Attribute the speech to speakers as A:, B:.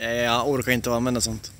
A: Jag orkar inte använda sånt.